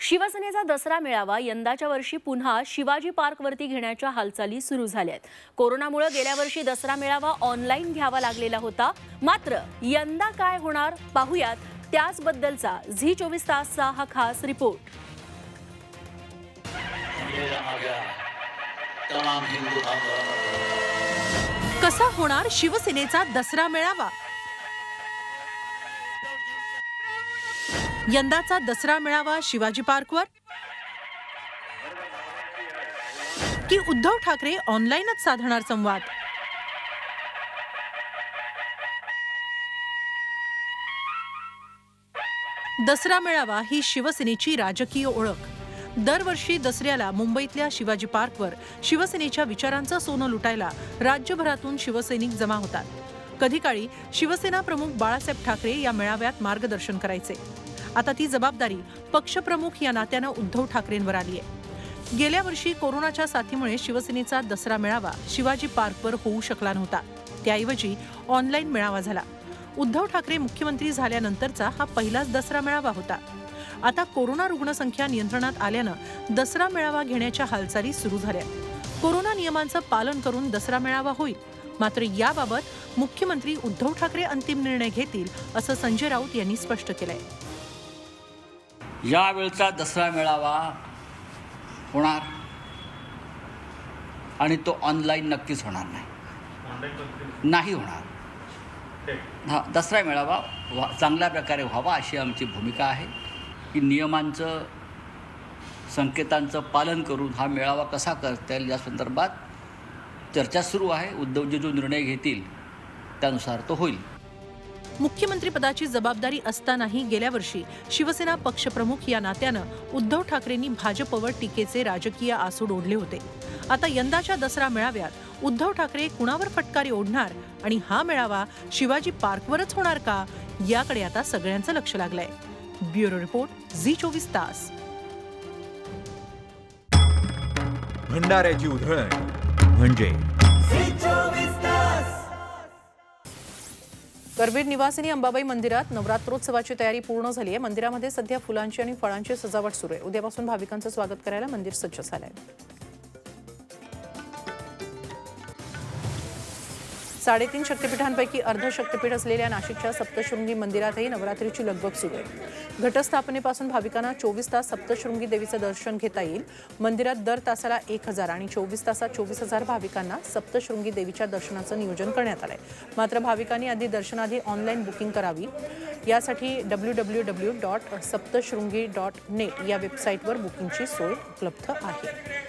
शिवसेनेचा दसरा मेळावा यंदाच्या वर्षी पुन्हा शिवाजी पार्कवरती घेण्याच्या हालचाली सुरू झाल्या आहेत कोरोनामुळे गेल्या वर्षी दसरा मेळावा ऑनलाईन घ्यावा लागलेला होता. मात्र यंदा काय होणार पाहुयात. त्याचबद्दलचा झी चोवीस तासचा हा खास रिपोर्ट. कसा होणार शिवसेनेचा दसरा मेळावा? यंदाचा दसरा मेळावा शिवाजी पार्कवर? की उद्धव ठाकरे ऑनलाईनच साधणार संवाद? दसरा मेळावा ही शिवसेनेची राजकीय ओळख. दरवर्षी दसऱ्याला मुंबईतल्या शिवाजी पार्कवर शिवसेनेच्या विचारांचं सोनं लुटायला राज्यभरातून शिवसैनिक जमा होतात. कधी काळी शिवसेना प्रमुख बाळासाहेब ठाकरे या मेळाव्यात मार्गदर्शन करायचे. आता ती जबाबदारी पक्षप्रमुख या नात्यानं उद्धव ठाकरेंवर आली आहे. गेल्या वर्षी कोरोनाच्या साथीमुळे शिवसेनेचा दसरा मेळावा शिवाजी पार्कवर होऊ शकला नव्हता. त्याऐवजी ऑनलाईन मेळावा झाला. उद्धव ठाकरे मुख्यमंत्री झाल्यानंतरचा हा पहिलाच दसरा मेळावा होता. आता कोरोना रुग्णसंख्या नियंत्रणात आल्यानं दसरा मेळावा घेण्याच्या हालचाली सुरू झाल्या. कोरोना नियमांचं पालन करून दसरा मेळावा होईल. मात्र याबाबत मुख्यमंत्री उद्धव ठाकरे अंतिम निर्णय घेतील असं संजय राऊत यांनी स्पष्ट केलंय. यावेळचा दसरा मेळावा होणार. आणि तो ऑनलाईन नक्कीच होणार नाही. नाही होणार. हा दसरा मेळावा व्हा- चांगल्या प्रकारे व्हावा अशी आमची भूमिका आहे. की नियमांचं संकेतांचं पालन करून हा मेळावा कसा करता येईल या संदर्भात चर्चा सुरू आहे. उद्धवजी जो निर्णय घेतील त्यानुसार तो होईल. मुख्यमंत्रीपदाची जबाबदारी असतानाही गेल्या वर्षी शिवसेना पक्षप्रमुख या नात्यानं उद्धव ठाकरेंनी भाजपवर टीकेचे राजकीय आसूड ओढले होते. आता यंदाच्या दसरा मेळाव्यात उद्धव ठाकरे कुणावर फटकारी ओढणार आणि हा मेळावा शिवाजी पार्कवरच होणार का? याकडे आता सगळ्यांचं लक्ष लागलंय. ब्युरो रिपोर्ट झी चोवीस तास. भंडाऱ्याची उधळण. म्हणजे? करवीर निवासिनी अंबाबाई मंदिरात नवरात्रोत्सवाची तयारी पूर्ण झाली आहे. मंदिरामध्ये सध्या फुलांची आणि फळांची सजावट सुरू आहे. उद्यापासून भाविकांचं स्वागत करायला मंदिर सज्ज झालं आहे साडेतीन शक्तिपीठांपैकी अर्ध शक्तिपीठ असलेल्या नाशिकच्या सप्तशृंगी मंदिरातही नवरात्रीची लगबग सुरू आहे. घटस्थापनेपासून भाविकांना चोवीस तास सप्तशृंगी देवीचं दर्शन घेता येईल. मंदिरात दर तासाला एक हजार आणि चोवीस तासात चोवीस हजार भाविकांना सप्तशृंगी देवीच्या दर्शनाचं नियोजन करण्यात आलं आहे मात्र भाविकांनी आधी दर्शनाआधी ऑनलाईन बुकिंग करावी. यासाठी W W W dot Saptashrungi dot net या वेबसाईटवर बुकिंगची सोय उपलब्ध आहे.